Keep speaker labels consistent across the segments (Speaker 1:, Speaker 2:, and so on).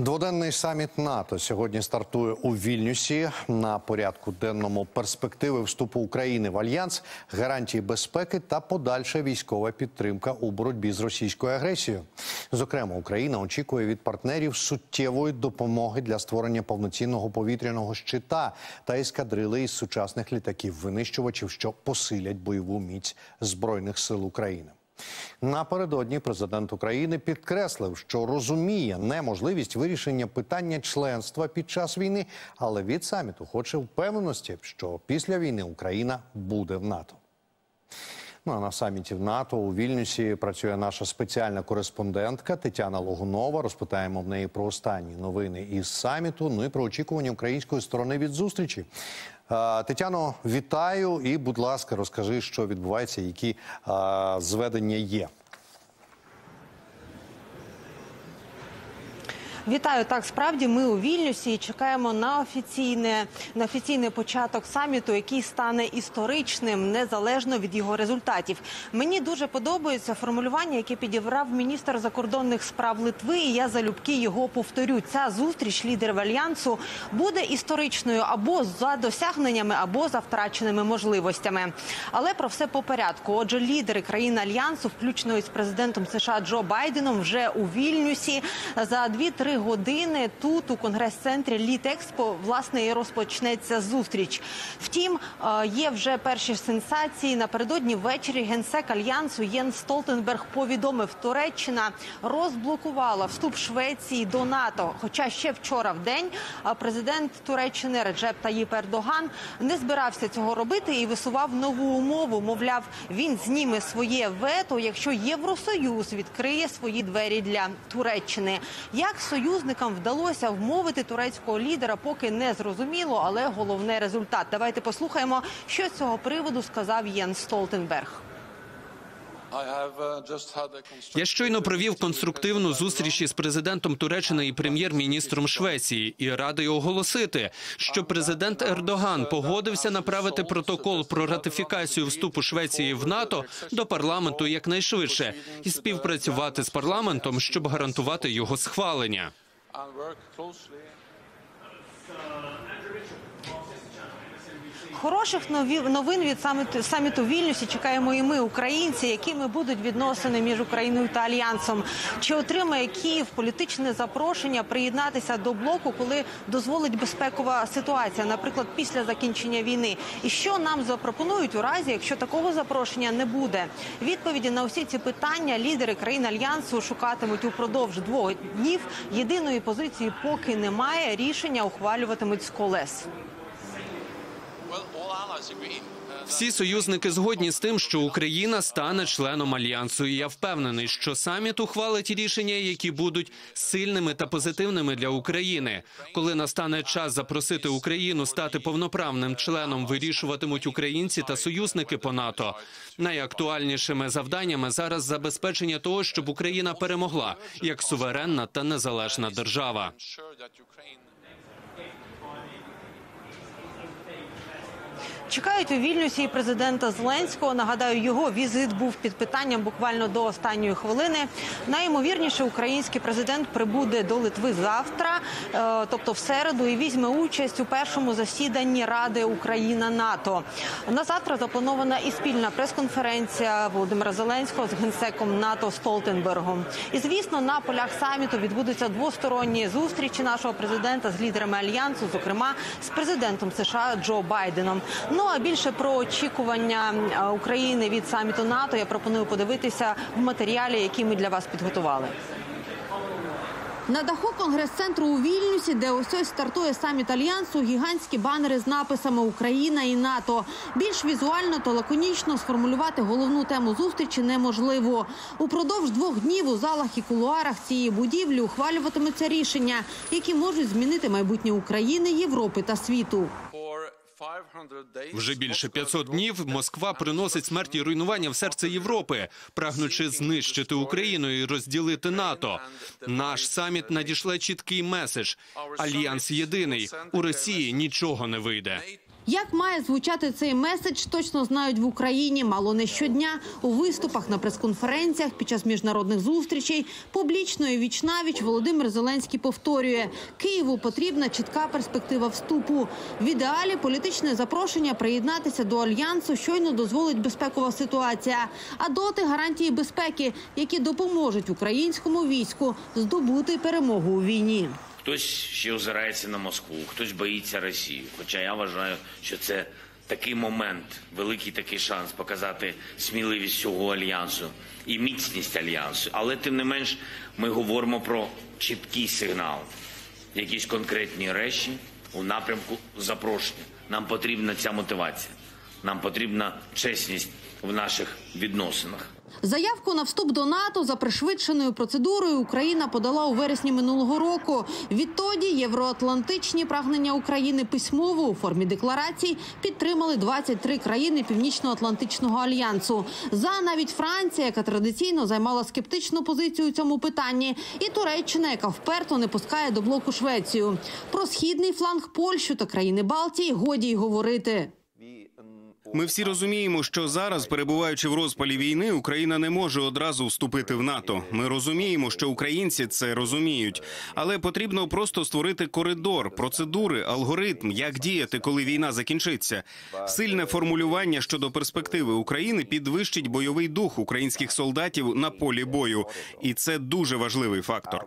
Speaker 1: Дводенний саміт НАТО сьогодні стартує у Вільнюсі. На порядку денному перспективи вступу України в альянс, гарантії безпеки та подальша військова підтримка у боротьбі з російською агресією. Зокрема, Україна очікує від партнерів суттєвої допомоги для створення повноцінного повітряного щита та ескадрили із сучасних літаків винищувачів, що посилять бойову міць збройних сил України. Напередодні президент України підкреслив, що розуміє неможливість вирішення питання членства під час війни, але від саміту хоче впевненості, що після війни Україна буде в НАТО. Ну а на саміті в НАТО у Вільнюсі працює наша спеціальна кореспондентка Тетяна Логунова. Розпитаємо в неї про останні новини із саміту. Ну і про очікування української сторони від зустрічі. Тетяно, вітаю і, будь ласка, розкажи, що відбувається, які зведення є.
Speaker 2: Вітаю так. Справді ми у Вільнюсі і чекаємо на офіційне на офіційний початок саміту, який стане історичним незалежно від його результатів. Мені дуже подобається формулювання, яке підібрав міністр закордонних справ Литви. І я залюбки його повторю. Ця зустріч лідерів альянсу буде історичною або за досягненнями, або за втраченими можливостями. Але про все по порядку. Отже, лідери країн альянсу, включно із президентом США Джо Байденом, вже у Вільнюсі за 2-3 години тут у конгрес-центрі Літекспо власне і розпочнеться зустріч. Втім, е, є вже перші сенсації. Напередодні ввечері генсек альянсу Єн Столтенберг повідомив, Туреччина розблокувала вступ Швеції до НАТО. Хоча ще вчора в день е, президент Туреччини Реджеп Таїп Ердоган не збирався цього робити і висував нову умову. Мовляв, він зніме своє вето, якщо Євросоюз відкриє свої двері для Туреччини. Як союзникам вдалося вмовити турецького лідера, поки не зрозуміло, але головне результат. Давайте послухаємо, що з цього приводу сказав Єн Столтенберг.
Speaker 3: Я щойно провів конструктивну зустріч із президентом Туреччини і прем'єр-міністром Швеції і радий оголосити, що президент Ердоган погодився направити протокол про ратифікацію вступу Швеції в НАТО до парламенту якнайшвидше і співпрацювати з парламентом, щоб гарантувати його схвалення.
Speaker 2: Хороших новин від саміту, саміту в Вільнюсі чекаємо і ми, українці, якими будуть відносини між Україною та альянсом. Чи отримає Київ політичне запрошення приєднатися до блоку, коли дозволить безпекова ситуація, наприклад, після закінчення війни? І що нам запропонують у разі, якщо такого запрошення не буде? Відповіді на усі ці питання лідери країн альянсу шукатимуть упродовж двох днів. Єдиної позиції поки немає. Рішення ухвалюватимуть з колес.
Speaker 3: Всі союзники згодні з тим, що Україна стане членом альянсу. І я впевнений, що саміт ухвалить рішення, які будуть сильними та позитивними для України. Коли настане час запросити Україну стати повноправним членом, вирішуватимуть українці та союзники по НАТО. Найактуальнішими завданнями зараз забезпечення того, щоб Україна перемогла як суверенна та незалежна держава.
Speaker 2: Чекають у Вільнюсі і президента Зеленського. Нагадаю, його візит був під питанням буквально до останньої хвилини. Найімовірніше, український президент прибуде до Литви завтра, е, тобто в середу, і візьме участь у першому засіданні Ради Україна НАТО. На завтра запланована і спільна прес-конференція Володимира Зеленського з генсеком НАТО Столтенбергом. І звісно, на полях саміту відбудуться двосторонні зустрічі нашого президента з лідерами альянсу, зокрема з президентом США Джо Байденом. Ну а більше про очікування е, України від саміту НАТО я пропоную подивитися в матеріалі, який ми для вас підготували. На даху конгрес-центру у Вільнюсі, де ось ось стартує саміт альянсу, гігантські банери з написами Україна і НАТО. Більш візуально та лаконічно сформулювати головну тему зустрічі неможливо. Упродовж двох днів у залах і кулуарах цієї будівлі ухвалюватимуться рішення, які можуть змінити майбутнє України, Європи та світу.
Speaker 3: Вже більше 500 днів Москва приносить смерть і руйнування в серце Європи, прагнучи знищити Україну і розділити НАТО. Наш саміт надішле чіткий меседж: альянс єдиний у Росії нічого не вийде.
Speaker 2: Як має звучати цей меседж, точно знають в Україні мало не щодня у виступах на прес-конференціях під час міжнародних зустрічей. Публічно і вічнавіч Володимир Зеленський повторює: Києву потрібна чітка перспектива вступу. В ідеалі політичне запрошення приєднатися до альянсу щойно дозволить безпекова ситуація. А доти гарантії безпеки, які допоможуть українському війську здобути перемогу у війні.
Speaker 4: Хтось ще озирається на Москву, хтось боїться Росії. Хоча я вважаю, що це такий момент, великий такий шанс показати сміливість цього альянсу і міцність альянсу. Але тим не менш, ми говоримо про чіткий сигнал, якісь конкретні речі у напрямку запрошення. Нам потрібна ця мотивація, нам потрібна чесність в наших відносинах.
Speaker 2: Заявку на вступ до НАТО за пришвидшеною процедурою Україна подала у вересні минулого року. Відтоді євроатлантичні прагнення України письмово у формі декларацій підтримали 23 країни Північно-Атлантичного альянсу. За навіть Франція, яка традиційно займала скептичну позицію у цьому питанні, і Туреччина, яка вперто не пускає до блоку Швецію. Про східний фланг Польщу та країни Балтії годі й говорити.
Speaker 5: Ми всі розуміємо, що зараз, перебуваючи в розпалі війни, Україна не може одразу вступити в НАТО. Ми розуміємо, що українці це розуміють, але потрібно просто створити коридор, процедури, алгоритм, як діяти, коли війна закінчиться. Сильне формулювання щодо перспективи України підвищить бойовий дух українських солдатів на полі бою, і це дуже важливий фактор.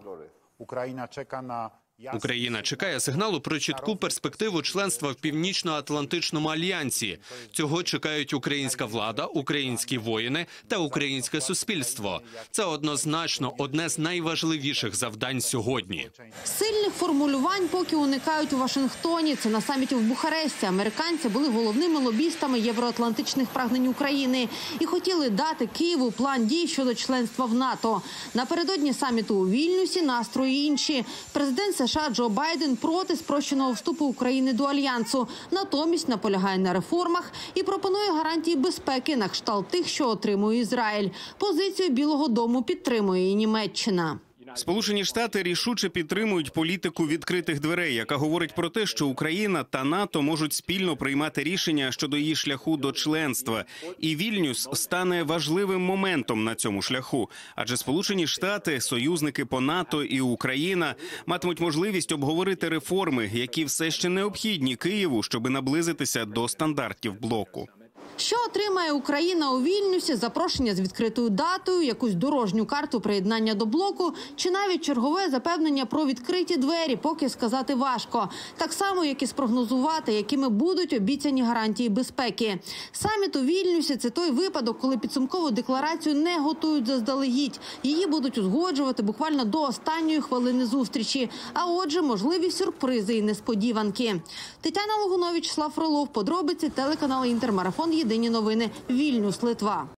Speaker 6: Україна чека на
Speaker 3: Україна чекає сигналу про чітку перспективу членства в північно-атлантичному альянсі. Цього чекають українська влада, українські воїни та українське суспільство. Це однозначно одне з найважливіших завдань сьогодні.
Speaker 2: Сильних формулювань поки уникають у Вашингтоні. Це на саміті в Бухаресті. Американці були головними лобістами євроатлантичних прагнень України і хотіли дати Києву план дій щодо членства в НАТО. Напередодні саміту у Вільнюсі настрої інші. Президент США Джо Байден проти спрощеного вступу України до альянсу. Натомість наполягає на реформах і пропонує гарантії безпеки на кшталт тих, що отримує Ізраїль. Позицію Білого Дому підтримує і Німеччина.
Speaker 5: Сполучені Штати рішуче підтримують політику відкритих дверей, яка говорить про те, що Україна та НАТО можуть спільно приймати рішення щодо її шляху до членства, і Вільнюс стане важливим моментом на цьому шляху. Адже Сполучені Штати, союзники по НАТО і Україна матимуть можливість обговорити реформи, які все ще необхідні Києву, щоб наблизитися до стандартів блоку.
Speaker 2: Що отримає Україна у Вільнюсі? Запрошення з відкритою датою, якусь дорожню карту приєднання до блоку, чи навіть чергове запевнення про відкриті двері, поки сказати важко. Так само, як і спрогнозувати, якими будуть обіцяні гарантії безпеки. Саміт у Вільнюсі це той випадок, коли підсумкову декларацію не готують заздалегідь. Її будуть узгоджувати буквально до останньої хвилини зустрічі. А отже, можливі сюрпризи і несподіванки. Тетяна Логунович, Слав Фролов, подробиці телеканал Інтермарафон. Єдині новини. Вільнюс, Литва.